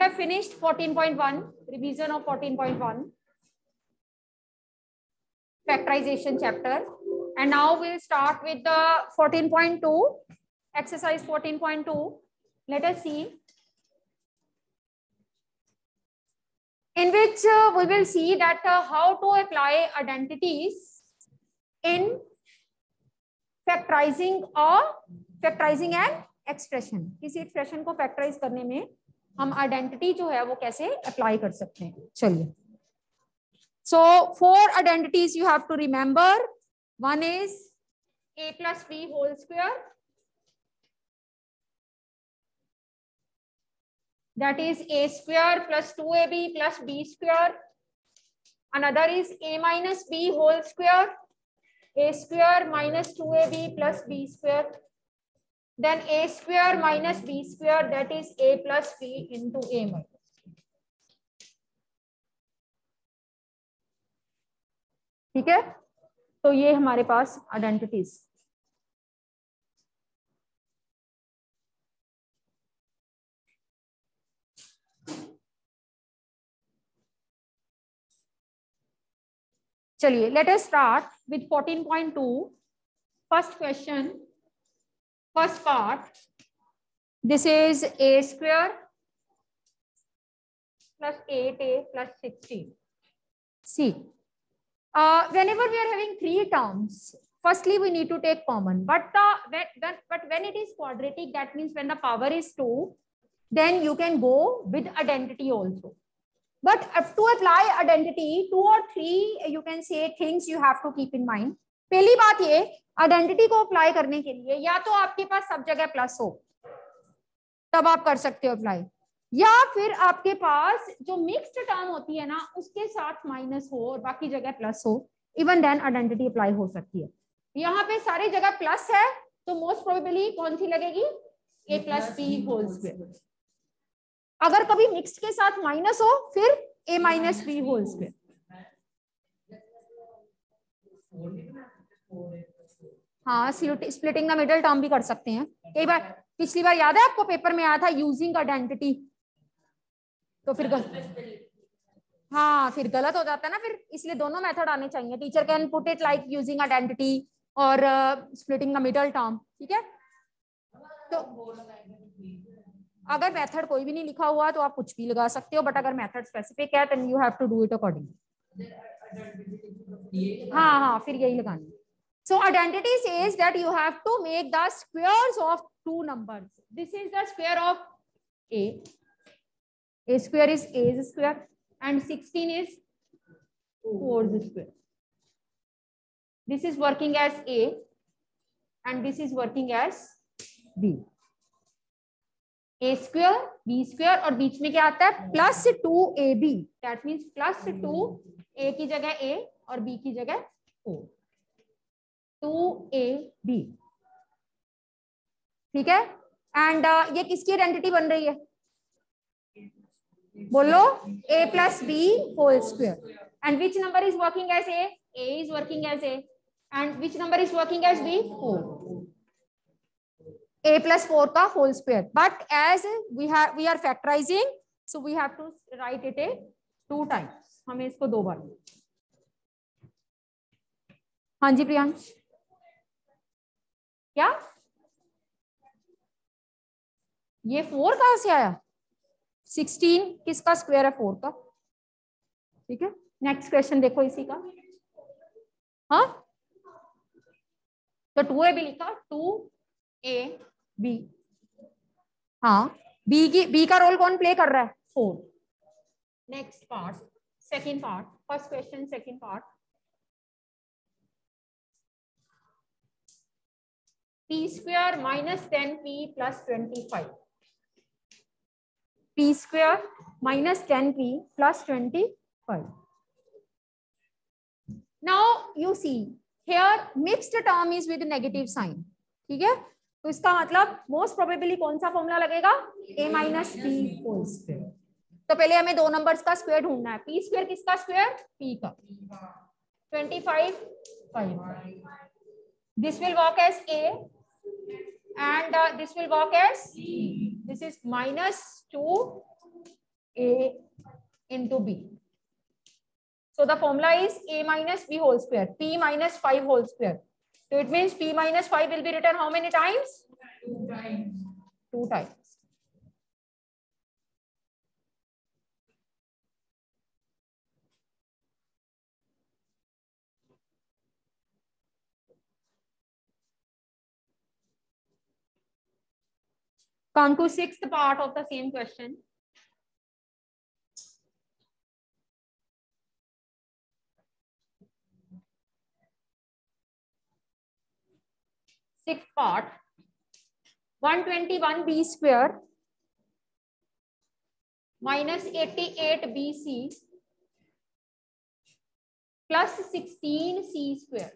have finished 14.1 revision of 14.1 factorization chapter and now we'll start with the 14.2 exercise 14.2 let us see in which uh, we will see that uh, how to apply identities in factorizing or factorizing an expression किसी expression को factorize करने में हम identity जो है वो कैसे apply कर सकते हैं चलिए so four identities you have to remember one is a plus b whole square that is a square plus two a b plus b square another is a minus b whole square a square minus two a b plus b square then a square minus b square that is a plus b into a minus. ठीक है तो ये हमारे पास identities चलिए let us start with 14.2 first question First part, this is a square plus 8a plus 16. See, uh, whenever we are having three terms, firstly we need to take common. But the uh, when, when, but when it is quadratic, that means when the power is two, then you can go with identity also. But uh, to apply identity, two or three, you can say things you have to keep in mind. पहली बात ये identity को apply करने के लिए या तो आपके पास सब जगह प्लस हो तब आप कर सकते हो अप्लाई या फिर आपके पास जो मिक्स्ड टर्म होती है ना उसके साथ माइनस हो और बाकी जगह प्लस हो इवन देन आइडेंटिटी अप्लाई हो सकती है यहाँ पे सारी जगह प्लस है तो मोस्ट प्रोबेबली कौन सी लगेगी a plus b whole square अगर कभी मिक्स के साथ माइनस हो फिर a minus b whole square हाँ स्प्लिटिंग द मिडल टर्म भी कर सकते हैं कई बार पिछली बार याद है आपको पेपर में आया था यूजिंग आइडेंटिटी तो फिर गलत हाँ फिर गलत हो जाता है ना फिर इसलिए दोनों मेथड आने चाहिए teacher can put it like using identity और स्प्लिटिंग द मिडल टर्म ठीक है तो अगर मेथड कोई भी नहीं लिखा हुआ तो आप कुछ भी लगा सकते हो बट अगर मेथड स्पेसिफिक है तो you have to do it according हाँ हाँ फिर यही लगानी so identity says that you have to make the squares of two numbers this is the square of a a square is a's square and 16 is 4's square this is working as a and this is working as b A square B square और बीच में क्या आता है plus two A B that means plus two A की जगह ए और B की जगह फोर टू ए बी ठीक है एंड uh, ये किसकी आइडेंटिटी बन रही है बोलो a plus b whole square and which number is working as a a is working as a and which number is working as b four a plus four का whole square but as we have we are factorising so we have to write it a two times हमें इसको दो बार हाँ जी प्रियांश क्या ये four कहा से आया सिक्सटीन किसका स्क्वायर है फोर का ठीक है नेक्स्ट क्वेश्चन देखो इसी का हा तो टू ए भी लिखा टू ए बी हाँ बी की बी का रोल कौन प्ले कर रहा है four next part second part first question second part p square minus 10p plus 25 ठीक है तो इसका मतलब मोस्ट प्रोबेबली कौन सा फॉर्मूला लगेगा a माइनस पी होल तो पहले हमें दो नंबर्स का स्क्वेयर ढूंढना है p स्क्र किसका स्क्वेयर p का 25 5 this will work as a and uh, this will work as This is minus 2A into B. So the formula is A minus B whole square, P minus 5 whole square. So it means P minus 5 will be written how many times? Two times. Two times. Come to sixth part of the same question. Sixth part, 121b square minus 88bc plus 16c square.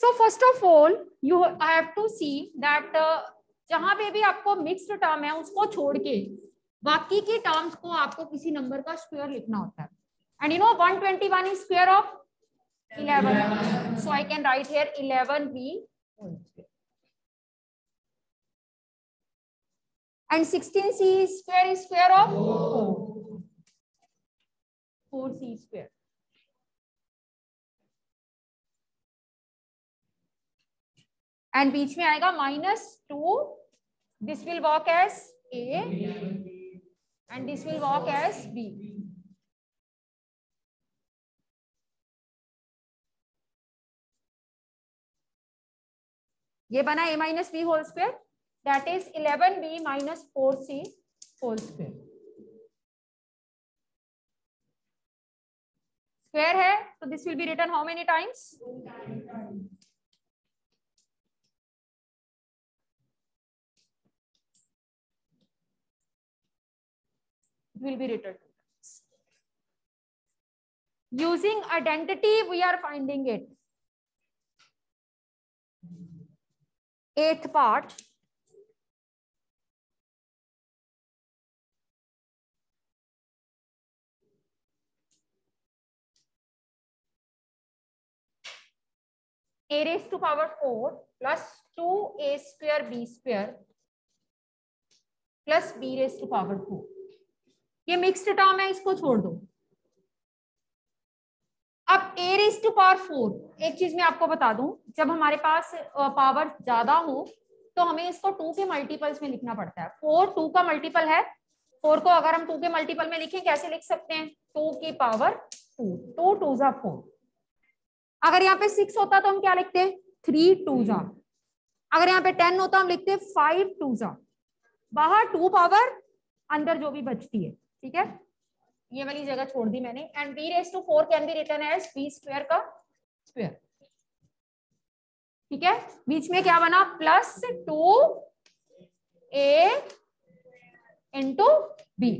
So first of all you I have to see that जहां पे भी आपको mixed term है उसको छोड़ के बाकी के टर्म्स को आपको किसी नंबर का स्क्वायर लिखना होता है and you know 121 is square of 11 so I can write here 11 b and 16 c square is square of 4 4 c square and बीच में आएगा minus two this will work as a and this will work as b ये बना a minus b whole square that is eleven b minus four c whole square square है तो this will be return how many times will be returned using identity we are finding it eighth part a raised to power 4 plus 2a square b square plus b raised to power 4 ये mixed term है इसको छोड़ दो अब a raise to power four एक चीज मैं आपको बता दूं जब हमारे पास पावर ज्यादा हो तो हमें इसको टू के मल्टीपल्स में लिखना पड़ता है फोर टू का मल्टीपल है फोर को अगर हम टू के मल्टीपल में लिखें कैसे लिख सकते हैं टू की पावर टू टू टू जा फोर अगर यहाँ पे सिक्स होता तो हम क्या लिखते हैं थ्री टू जा अगर यहाँ पे टेन होता हम लिखते हैं फाइव टू जा बाहर टू पावर अंदर जो भी बचती है ठीक है ये वाली जगह छोड़ दी मैंने and b raise to four can be return as b square का स्क्वेयर ठीक है बीच में क्या बना plus two a into b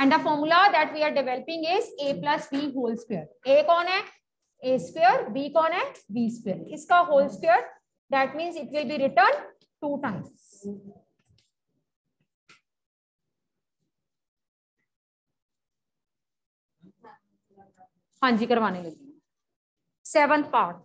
and the formula that we are developing is a plus b whole square a कौन है a square b कौन है बी स्क्र इसका whole square that means it will be return two times हाँ जी करवाने लगी seventh part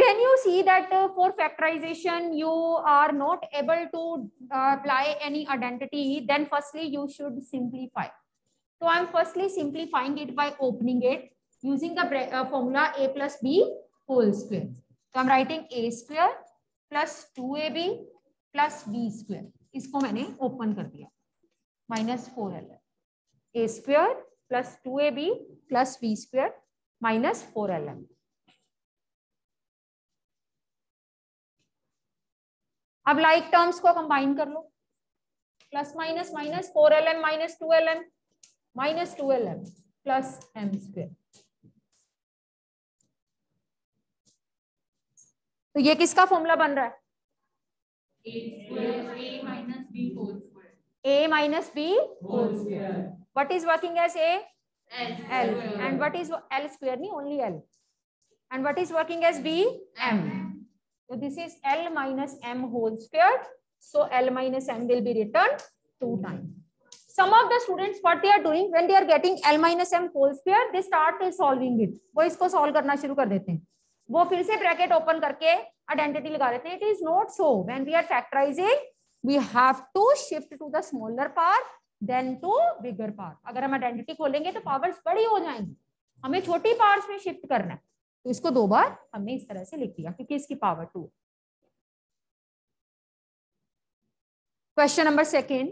Can you see that uh, for factorization you are not able to uh, apply any identity then firstly you should simplify so i'm firstly simplifying it by opening it using the uh, formula a plus b whole square. so i'm writing a square plus two a b plus b square इसको मैंने open कर दिया minus four l a square plus two a b plus b square minus four l अब like like terms को combine कर लो plus minus minus four l m minus two l m minus two l m plus m square तो ये किसका formula बन रहा है a minus b whole square what is working as a l, l. and what is l square nahi only l and what is working as b m so this is l minus m whole squared so l minus m will be written two times some of the students what they are doing when they are getting l minus m whole square they start solving it wo isko solve karna shuru kar dete hain वो फिर से bracket open करके identity लगा देते हैं it is not so when we are factorising we have to shift to the smaller power then to bigger power अगर हम identity खोलेंगे तो पावर्स बड़ी हो जाएंगी हमें छोटी पावर्स में शिफ्ट करना है तो इसको दो बार हमने इस तरह से लिख दिया क्योंकि इसकी पावर टू है क्वेश्चन नंबर सेकेंड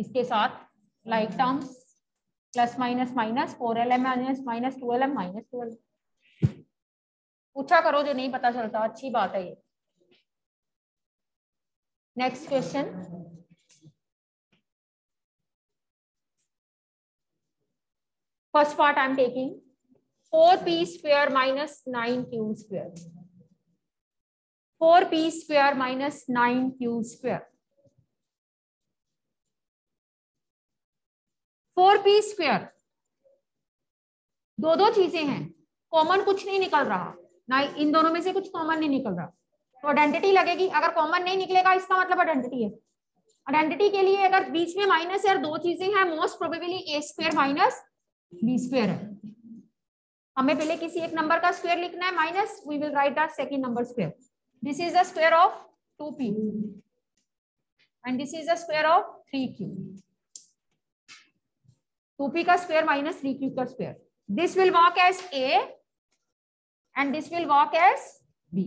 इसके साथ like like terms plus minus minus four l m minus minus two l m minus two l पूछा करो जो नहीं पता चलता अच्छी बात है ये next question first part I am taking four p square minus nine q square four p square minus nine q square four p square दो दो चीजें हैं कॉमन कुछ नहीं निकल रहा ना इन दोनों में से कुछ कॉमन नहीं निकल रहा तो आइडेंटिटी लगेगी अगर कॉमन नहीं निकलेगा इसका मतलब आइडेंटिटी है आइडेंटिटी के लिए अगर बीच में माइनस और दो चीजें हैं most probably a square minus b square है हमें पहले किसी एक नंबर का स्क्वेयर लिखना है minus we will write our second number square this is the square of two p and this is the square of three q two p का square minus three Q का square this will work as a and this will work as b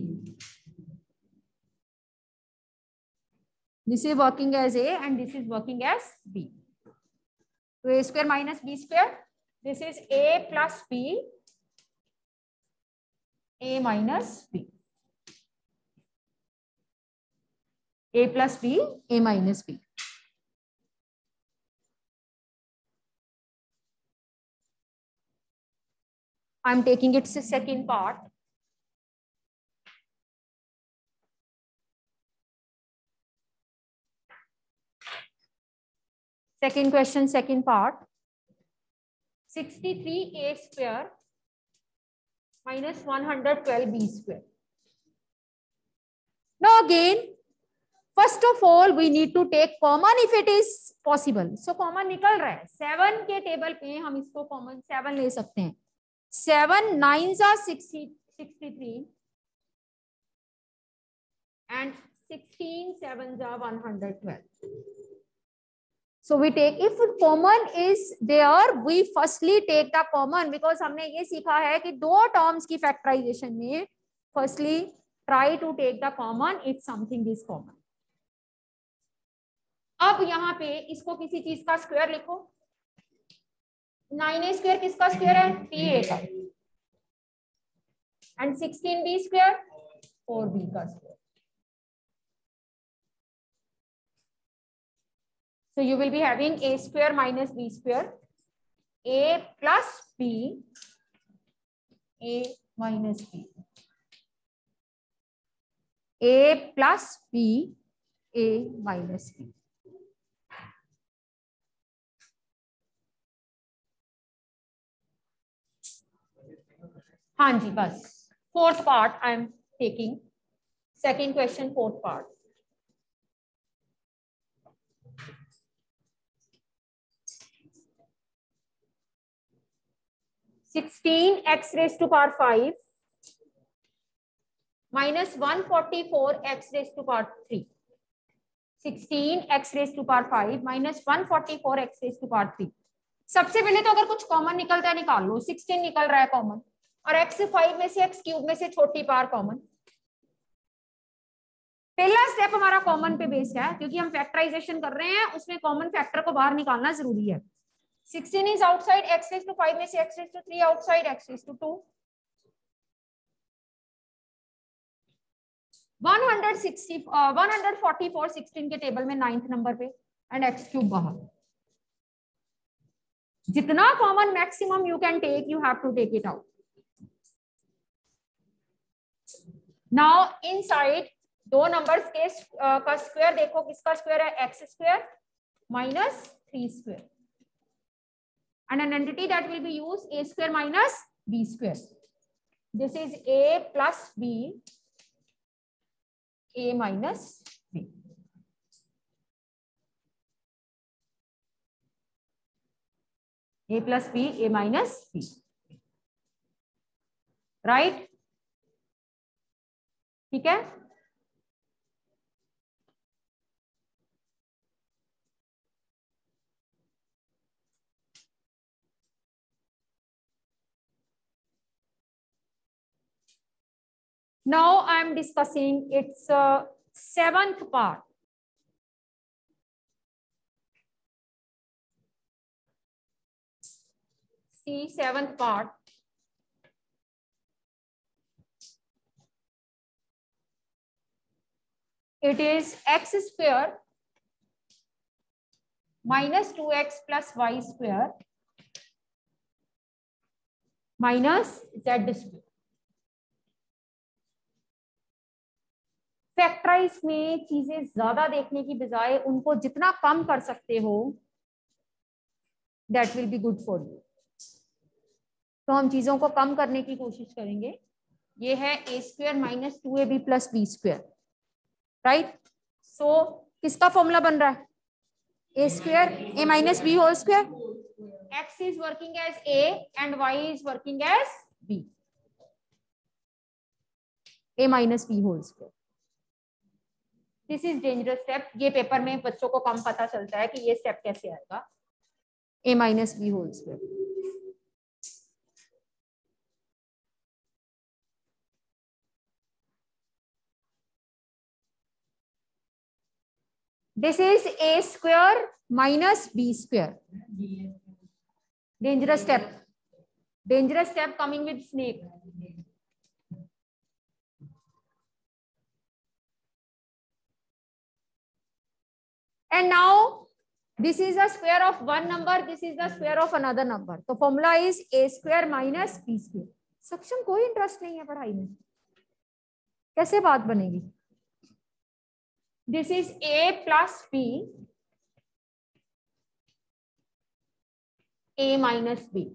this is working as a and this is working as b तो a square minus b square this is a plus b a minus b a plus b a minus b I'm taking its second part. Second question, second part. 63 a square minus 112 b square. Now again, first of all, we need to take common if it is possible so common nikal raha hai 7 ke table pe hum isko common 7 le sakte hain seven nines are 60, 63 and 16 sevens are twelve. So we take if common is there, we firstly take the common because हमने ये सीखा है कि दो terms की factorization में firstly try to take the common if something is common. अब यहाँ पे इसको किसी चीज का स्क्वायर लिखो नाइन ए स्क्वेयर किसका स्क्वेयर है थ्री ए का and sixteen b square four b का square So you will be having a square minus b square, a plus b, a minus b, a plus b, a minus b. हाँ जी बस fourth part I am taking second question fourth part sixteen x raise to power five minus one forty four x raise to power three raise to power five minus one forty four x raise to power three सबसे पहले तो अगर कुछ common निकलता है निकाल लो sixteen निकल रहा है कॉमन और एक्स फाइव में से एक्स क्यूब में से छोटी पार कॉमन पहला स्टेप हमारा कॉमन पे बेस है क्योंकि हम फैक्टराइजेशन कर रहे हैं उसमें कॉमन फैक्टर को बाहर निकालना जरूरी है में से 160 uh, 144 16 के टेबल में नाइन्थ नंबर पे एंड एक्स क्यूब बाहर जितना common maximum you can take you have to take it out now in दो नंबर्स के uh, का स्क्वेयर देखो किसका स्क्वेयर है x square minus three square and an identity that will be use a square minus b square this is a plus b a minus b a plus b a minus b right ठीक है Now I am discussing its uh, seventh part. See seventh part. it is x square minus 2x plus y square minus z square. Factorise में चीजें ज्यादा देखने की बजाय उनको जितना कम कर सकते हो that will be good for you तो हम चीजों को कम करने की कोशिश करेंगे ये है a square minus two a b plus b square right so किसका फॉर्मूला बन रहा है a square a minus b whole square x is working as a and y is working as b a minus b whole square this is dangerous step ये paper में बच्चों को कम पता चलता है कि ये स्टेप कैसे आएगा a minus b whole square this is a square minus b square dangerous step dangerous step coming with snake and now this is the square of one number this is the square of another number so formula is a square minus b square saksham koi interest nahi hai padhai mein कैसे बात बनेगी This is A plus B, A minus B.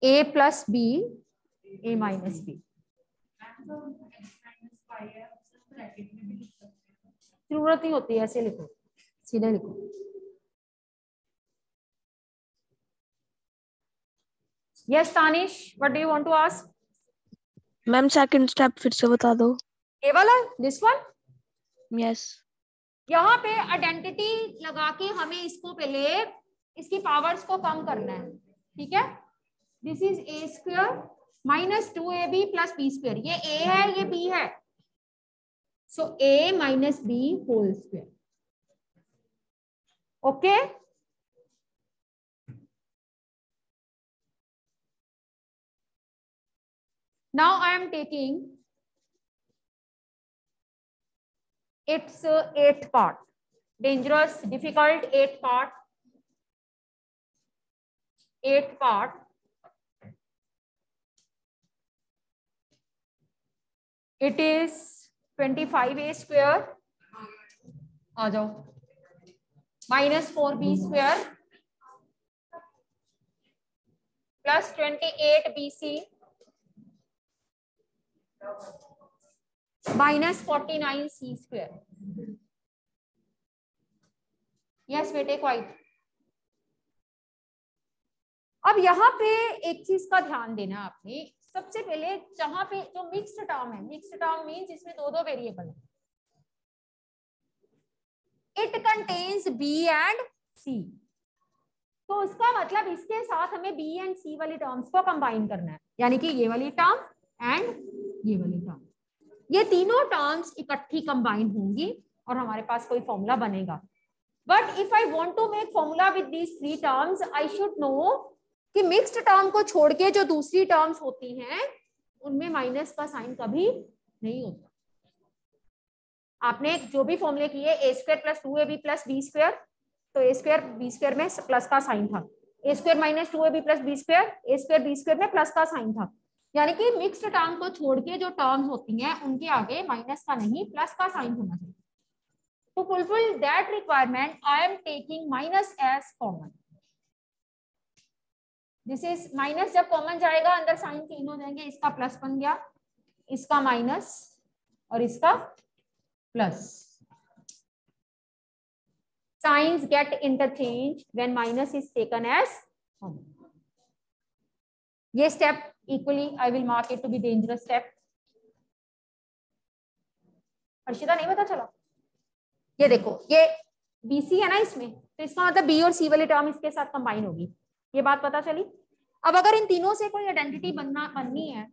A plus B, A minus B. जरूरत ही होती है ऐसे लिखो सीधे लिखो yes Tanish what do you want to ask ma'am second step फिर से बता दो ये वाला दिस वन यस यहाँ पे आइडेंटिटी लगा के हमें इसको पहले इसकी पावर्स को कम करना है ठीक है this is a square minus two A B plus B square ये ए है ये बी है so a minus B whole square okay now I am taking its uh, eighth part. Dangerous, difficult eighth part. Eighth part. It is twenty five A square आ जाओ minus four B square plus twenty eight B C forty nine c square yes बेटे quite अब यहाँ पे एक चीज का ध्यान देना आपने सबसे पहले जहां पे जो मिक्स्ड टर्म है मिक्स्ड टर्म मीन जिसमें दो दो वेरिएबल है it contains b and c तो उसका मतलब इसके साथ हमें बी एंड सी वाली टर्म्स को कंबाइन करना है यानी कि ये वाली टर्म एंड ये वाली टर्म ये तीनों टर्म्स इकट्ठी कंबाइन होंगी और हमारे पास कोई फॉर्मूला बनेगा but if I want to make formula with these three terms I should know कि मिक्सड टर्म को छोड़ के जो दूसरी टर्म्स होती हैं उनमें माइनस का साइन कभी नहीं होता आपने जो भी फॉर्मूले किए a square plus two a b plus b square तो ए स्क्वेयर बी स्क्र में प्लस का साइन था a square minus two a b plus b square a square b square में प्लस का साइन था यानी कि मिक्स्ड टर्म को छोड़ के जो टर्म होती हैं उनके आगे माइनस का नहीं प्लस का साइन होना चाहिए to fulfil that requirement I am taking minus as common this is minus जब कॉमन जाएगा अंदर साइन चेंज हो जाएंगे इसका प्लस बन गया इसका माइनस और इसका plus signs get interchange when minus is taken as ये step equally i will mark it to be dangerous step Arshita नहीं पता चला ये देखो ये बीसी है ना इसमें तो इसका मतलब बी और सी वाली टर्म इसके साथ कंबाइन होगी ये बात पता चली अब अगर इन तीनों से कोई आइडेंटिटी बनना बननी है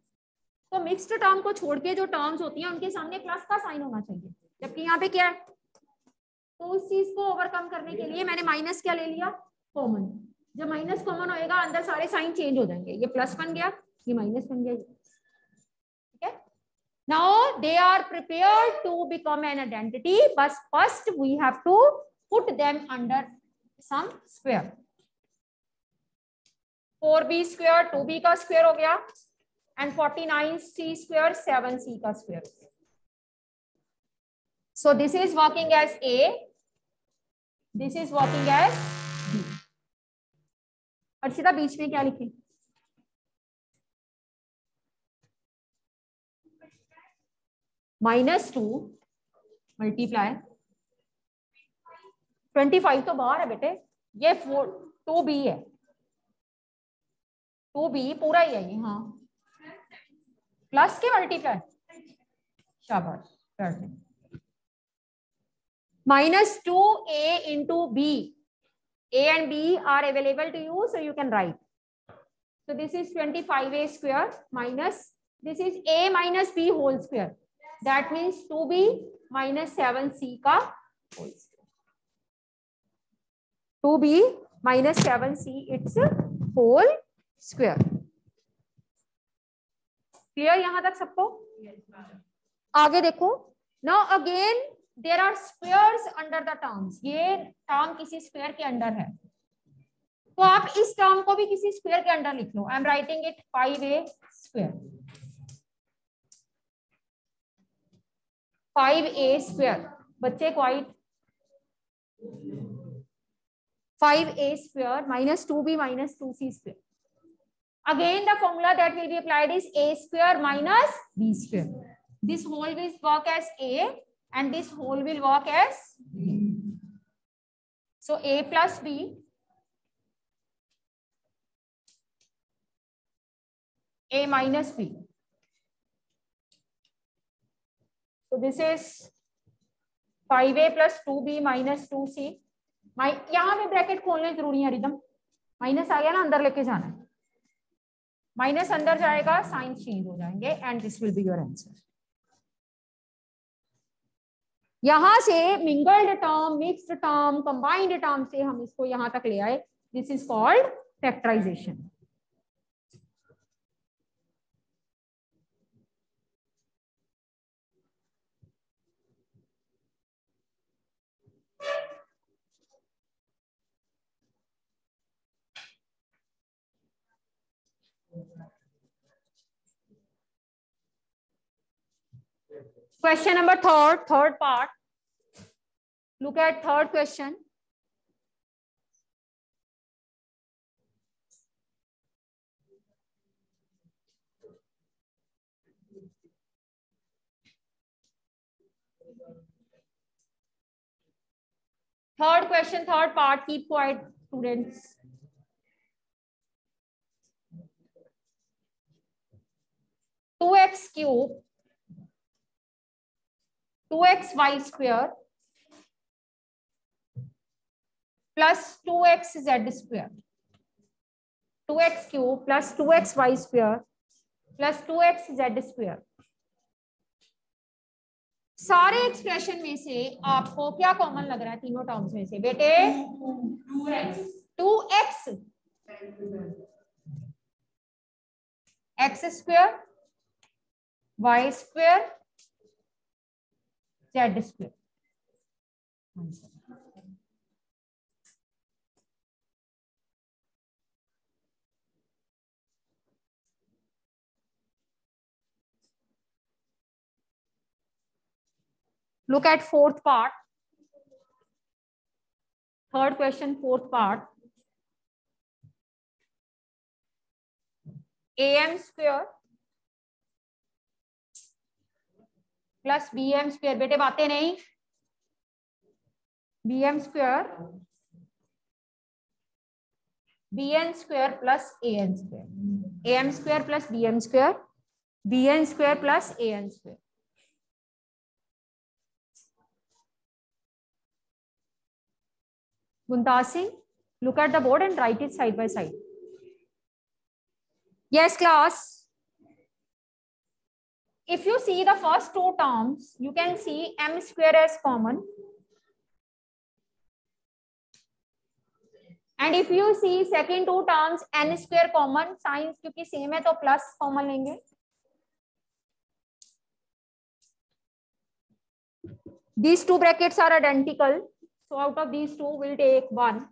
तो मिक्स्ड टर्म को छोड़ के जो टर्म्स होती हैं उनके सामने प्लस का साइन होना चाहिए जबकि यहाँ पे क्या है तो उस चीज को ओवरकम करने के लिए मैंने माइनस क्या ले लिया कॉमन जब माइनस कॉमन होएगा अंदर सारे साइन चेंज हो जाएंगे ये प्लस बन गया ये माइनस बन गया ठीक है now they are prepare to become an identity बस first we have to put them under some square. 4b square 2b का square हो गया and 49c square 7c का square. So this is working as A. This is working as B. Arshita बीच में क्या लिखें minus two multiply twenty five तो बाहर है बेटे ये फोर टू बी है टू बी पूरा ही है ये हाँ प्लस के multiply minus two a into b a and b are available to you so you can write so this is twenty five a square minus this is a minus b whole square that means two b minus seven c का two b minus seven c it's whole square clear यहां तक सबको आगे देखो now again there are squares under the terms ये term किसी square के under है तो आप इस टर्म को भी किसी स्क्वेयर के अंडर लिख लो I am writing it five a square 5a square, बच्चे quiet 5a square minus 2b minus 2c square. Again, the formula that will be applied is a square minus b square. This whole will work as a, and this whole will work as b. So a plus b, a minus b. So this is 5a plus 2b minus 2c. यहाँ भी bracket खोलने जरूरी है rhythm minus आ गया ना अंदर लेके जाना है माइनस अंदर जाएगा साइन चेंज हो जाएंगे and this will be your answer यहां से mingled term mixed term combined term से हम इसको यहां तक ले आए this is called factorisation Question number third, third part. Look at third question. Third question, third part, keep quiet students. Two x cube two x y square plus two x z square two x q plus two x y square plus two x z square सारे expression में से आपको क्या common लग रहा है तीनों terms में से बेटे two X X square Y square they are displayed. Look at fourth part. Third question, fourth part. AM square plus B m square बेटे बातें नहीं B m square b n square plus A n square a m square plus B m square b n square plus A n square Mumtaz Singh look at the board and write it side by side yes class If you see the first two terms, you can see m square as common. And if you see second two terms, n square common, signs क्योंकि same है तो plus common लेंगे. These two brackets are identical. So out of these two, we'll take one.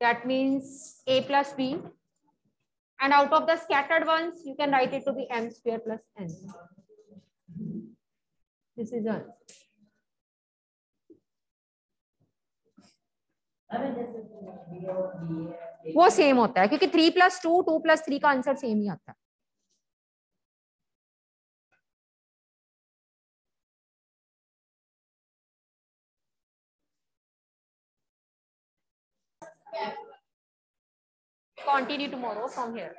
That means a plus b. And out of the scattered ones, you can write it to be m square plus n. This is answer. वो same होता है क्योंकि three plus two two plus three का answer same ही आता है Yeah. continue tomorrow from here.